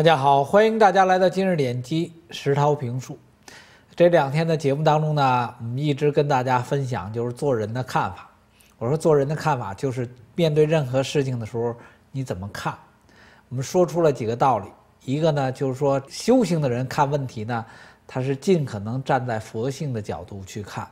大家好，欢迎大家来到今日点击石涛评述。这两天的节目当中呢，我们一直跟大家分享就是做人的看法。我说做人的看法就是面对任何事情的时候你怎么看。我们说出了几个道理，一个呢就是说修行的人看问题呢，他是尽可能站在佛性的角度去看。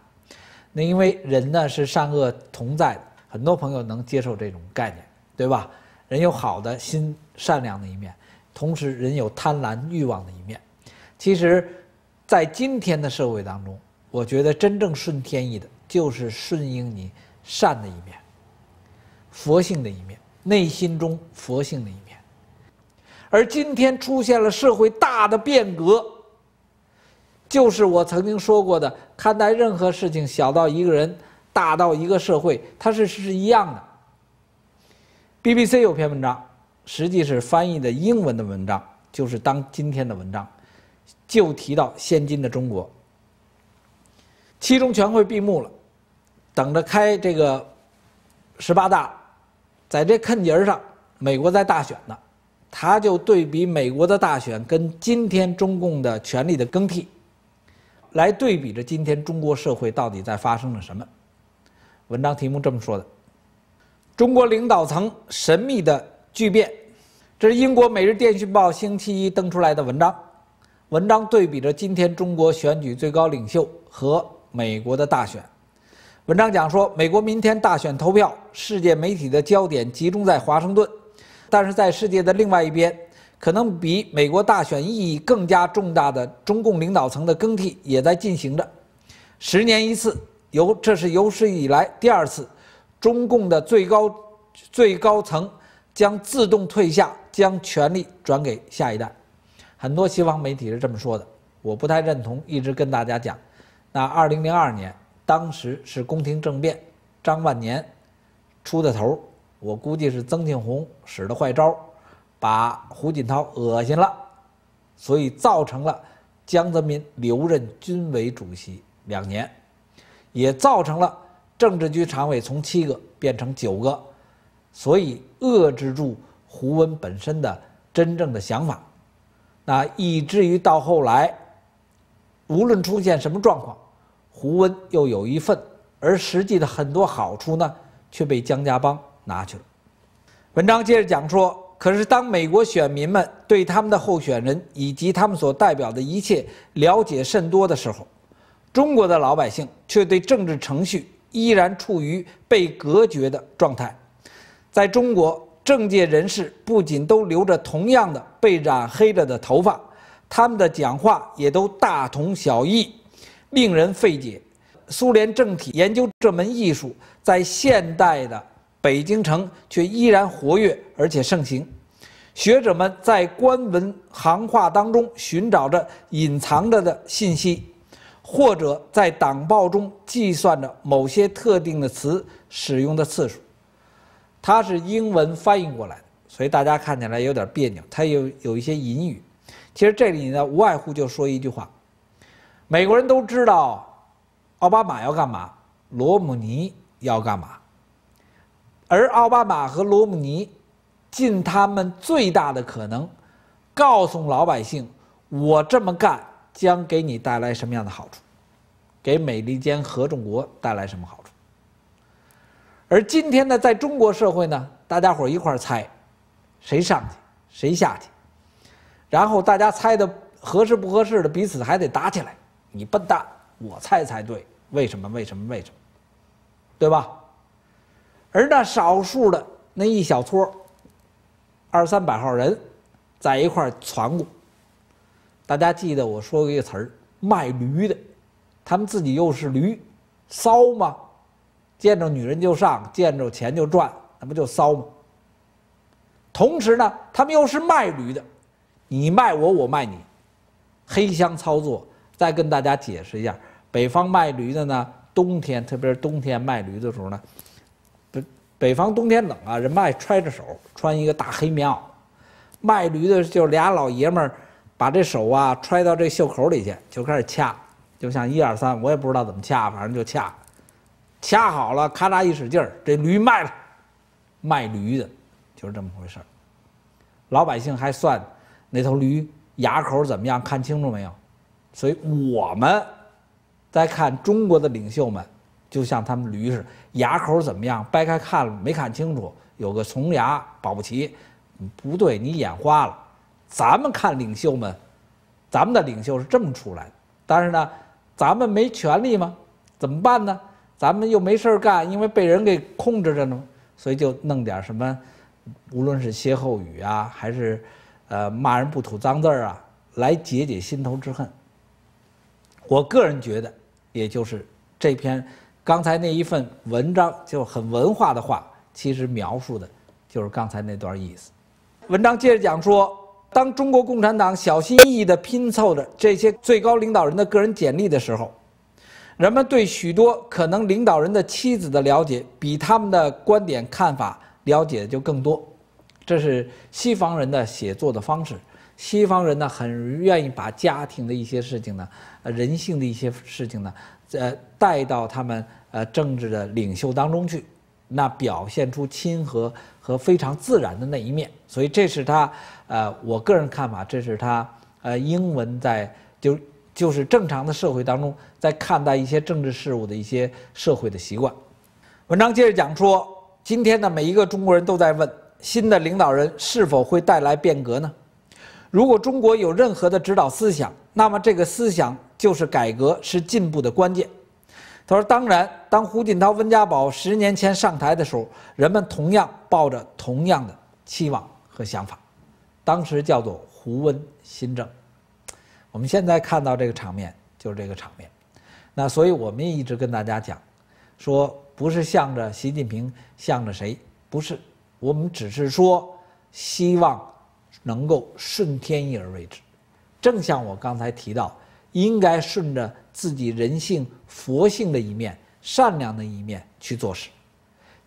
那因为人呢是善恶同在的，很多朋友能接受这种概念，对吧？人有好的心、善良的一面。同时，人有贪婪欲望的一面。其实，在今天的社会当中，我觉得真正顺天意的，就是顺应你善的一面、佛性的一面、内心中佛性的一面。而今天出现了社会大的变革，就是我曾经说过的：看待任何事情，小到一个人，大到一个社会，它是是一样的。BBC 有篇文章。实际是翻译的英文的文章，就是当今天的文章，就提到现今的中国。七中全会闭幕了，等着开这个十八大，在这坎节上，美国在大选呢，他就对比美国的大选跟今天中共的权力的更替，来对比着今天中国社会到底在发生了什么。文章题目这么说的：中国领导层神秘的。巨变，这是英国《每日电讯报》星期一登出来的文章。文章对比着今天中国选举最高领袖和美国的大选。文章讲说，美国明天大选投票，世界媒体的焦点集中在华盛顿，但是在世界的另外一边，可能比美国大选意义更加重大的中共领导层的更替也在进行着。十年一次，有这是有史以来第二次，中共的最高最高层。将自动退下，将权力转给下一代。很多西方媒体是这么说的，我不太认同。一直跟大家讲，那二零零二年当时是宫廷政变，张万年出的头，我估计是曾庆红使的坏招，把胡锦涛恶心了，所以造成了江泽民留任军委主席两年，也造成了政治局常委从七个变成九个。所以遏制住胡温本身的真正的想法，那以至于到后来，无论出现什么状况，胡温又有一份，而实际的很多好处呢，却被江家帮拿去了。文章接着讲说，可是当美国选民们对他们的候选人以及他们所代表的一切了解甚多的时候，中国的老百姓却对政治程序依然处于被隔绝的状态。在中国，政界人士不仅都留着同样的被染黑了的头发，他们的讲话也都大同小异，令人费解。苏联政体研究这门艺术，在现代的北京城却依然活跃而且盛行。学者们在官文行话当中寻找着隐藏着的信息，或者在党报中计算着某些特定的词使用的次数。它是英文翻译过来的，所以大家看起来有点别扭。它有有一些隐语，其实这里呢无外乎就说一句话：美国人都知道奥巴马要干嘛，罗姆尼要干嘛，而奥巴马和罗姆尼尽他们最大的可能，告诉老百姓，我这么干将给你带来什么样的好处，给美利坚合众国带来什么好处。而今天呢，在中国社会呢，大家伙一块猜，谁上去，谁下去，然后大家猜的合适不合适的，彼此还得打起来。你笨蛋，我猜才对，为什么？为什么？为什么？对吧？而那少数的那一小撮，二三百号人，在一块传过。大家记得我说过一个词儿，卖驴的，他们自己又是驴，骚吗？见着女人就上，见着钱就赚，那不就骚吗？同时呢，他们又是卖驴的，你卖我，我卖你，黑箱操作。再跟大家解释一下，北方卖驴的呢，冬天特别是冬天卖驴的时候呢，北北方冬天冷啊，人卖揣着手，穿一个大黑棉袄，卖驴的就俩老爷们儿，把这手啊揣到这袖口里去，就开始掐，就像一二三，我也不知道怎么掐，反正就掐。掐好了，咔嚓一使劲儿，这驴卖了，卖驴的，就是这么回事儿。老百姓还算那头驴牙口怎么样？看清楚没有？所以我们在看中国的领袖们，就像他们驴似的，牙口怎么样？掰开看了没看清楚？有个虫牙保不齐，不对，你眼花了。咱们看领袖们，咱们的领袖是这么出来的。但是呢，咱们没权利吗？怎么办呢？咱们又没事儿干，因为被人给控制着呢，所以就弄点什么，无论是歇后语啊，还是呃骂人不吐脏字儿啊，来解解心头之恨。我个人觉得，也就是这篇刚才那一份文章就很文化的话，其实描述的就是刚才那段意思。文章接着讲说，当中国共产党小心翼翼地拼凑着这些最高领导人的个人简历的时候，人们对许多可能领导人的妻子的了解，比他们的观点看法了解的就更多。这是西方人的写作的方式。西方人呢，很愿意把家庭的一些事情呢，人性的一些事情呢，呃，带到他们呃政治的领袖当中去，那表现出亲和和非常自然的那一面。所以这是他，呃，我个人看法，这是他，呃，英文在就就是正常的社会当中，在看待一些政治事务的一些社会的习惯。文章接着讲说，今天的，每一个中国人都在问，新的领导人是否会带来变革呢？如果中国有任何的指导思想，那么这个思想就是改革，是进步的关键。他说：“当然，当胡锦涛、温家宝十年前上台的时候，人们同样抱着同样的期望和想法，当时叫做胡温新政。我们现在看到这个场面，就是这个场面。那所以我们也一直跟大家讲，说不是向着习近平，向着谁？不是，我们只是说希望。”能够顺天意而为之，正像我刚才提到，应该顺着自己人性、佛性的一面、善良的一面去做事。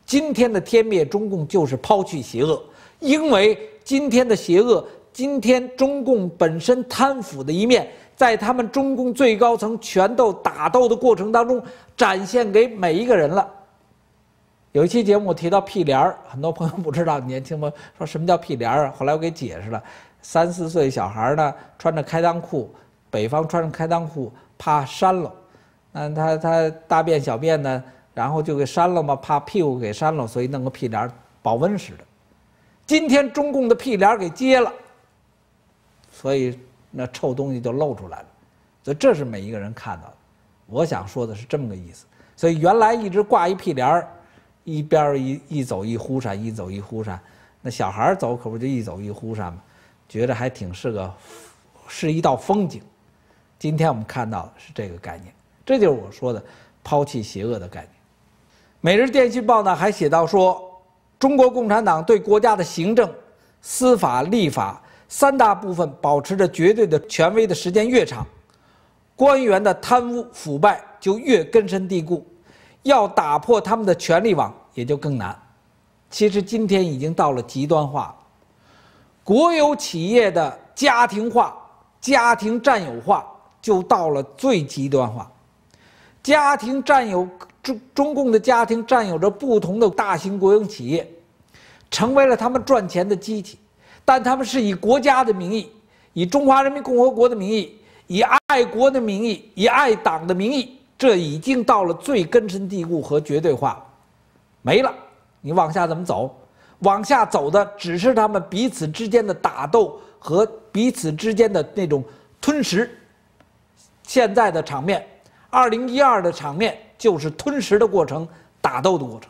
今天的天灭中共就是抛去邪恶，因为今天的邪恶，今天中共本身贪腐的一面，在他们中共最高层权斗打斗的过程当中，展现给每一个人了。有一期节目提到屁帘儿，很多朋友不知道，年轻们说什么叫屁帘儿啊？后来我给解释了，三四岁小孩呢穿着开裆裤，北方穿着开裆裤怕扇了，那他他大便小便呢，然后就给扇了嘛，怕屁股给扇了，所以弄个屁帘儿保温似的。今天中共的屁帘儿给揭了，所以那臭东西就露出来了，所以这是每一个人看到的。我想说的是这么个意思，所以原来一直挂一屁帘儿。一边一一走一忽闪，一走一忽闪，那小孩走可不就一走一忽闪吗？觉得还挺是个，是一道风景。今天我们看到的是这个概念，这就是我说的抛弃邪恶的概念。《每日电讯报》呢还写到说，中国共产党对国家的行政、司法、立法三大部分保持着绝对的权威的时间越长，官员的贪污腐败就越根深蒂固。要打破他们的权力网也就更难。其实今天已经到了极端化，国有企业的家庭化、家庭占有化就到了最极端化。家庭占有中中共的家庭占有着不同的大型国有企业，成为了他们赚钱的机器，但他们是以国家的名义，以中华人民共和国的名义，以爱国的名义，以爱党的名义。这已经到了最根深蒂固和绝对化，没了。你往下怎么走？往下走的只是他们彼此之间的打斗和彼此之间的那种吞食。现在的场面，二零一二的场面就是吞食的过程，打斗的过程。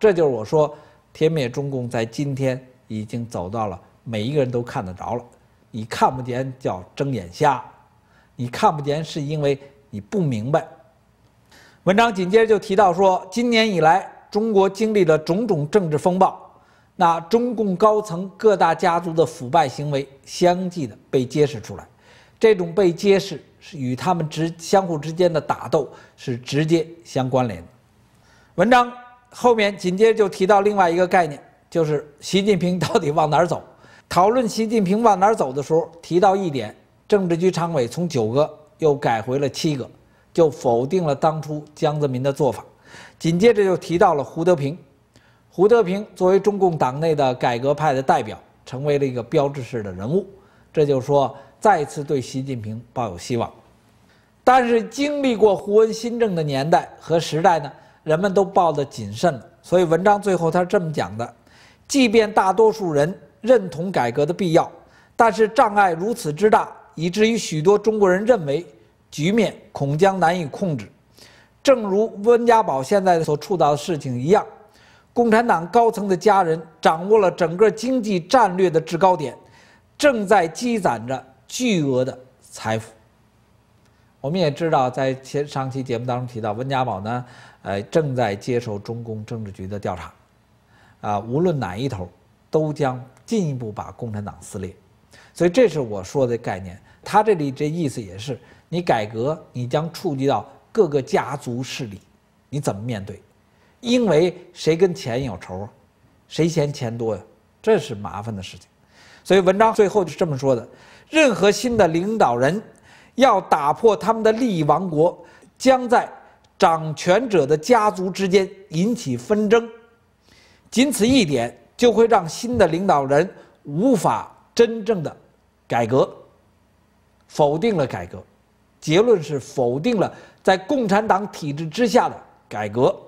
这就是我说，天灭中共在今天已经走到了每一个人都看得着了。你看不见叫睁眼瞎，你看不见是因为。你不明白。文章紧接着就提到说，今年以来，中国经历了种种政治风暴，那中共高层各大家族的腐败行为相继的被揭示出来，这种被揭示是与他们之相互之间的打斗是直接相关联的。文章后面紧接着就提到另外一个概念，就是习近平到底往哪儿走？讨论习近平往哪儿走的时候，提到一点，政治局常委从九个。又改回了七个，就否定了当初江泽民的做法。紧接着又提到了胡德平，胡德平作为中共党内的改革派的代表，成为了一个标志式的人物。这就说再次对习近平抱有希望。但是经历过胡温新政的年代和时代呢，人们都抱得谨慎了。所以文章最后他这么讲的：即便大多数人认同改革的必要，但是障碍如此之大，以至于许多中国人认为局面恐将难以控制。正如温家宝现在所触到的事情一样。共产党高层的家人掌握了整个经济战略的制高点，正在积攒着巨额的财富。我们也知道，在前上期节目当中提到，温家宝呢，呃，正在接受中共政治局的调查，啊，无论哪一头，都将进一步把共产党撕裂。所以，这是我说的概念。他这里这意思也是，你改革，你将触及到各个家族势力，你怎么面对？因为谁跟钱有仇啊？谁嫌钱多呀？这是麻烦的事情。所以文章最后就是这么说的：任何新的领导人要打破他们的利益王国，将在掌权者的家族之间引起纷争。仅此一点，就会让新的领导人无法真正的改革，否定了改革。结论是否定了在共产党体制之下的改革。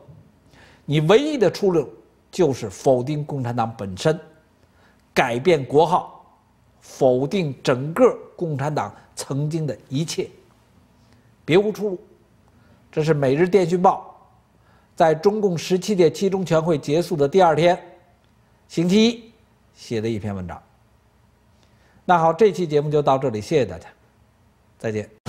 你唯一的出路就是否定共产党本身，改变国号，否定整个共产党曾经的一切，别无出路。这是《每日电讯报》在中共十七届七中全会结束的第二天，星期一写的一篇文章。那好，这期节目就到这里，谢谢大家，再见。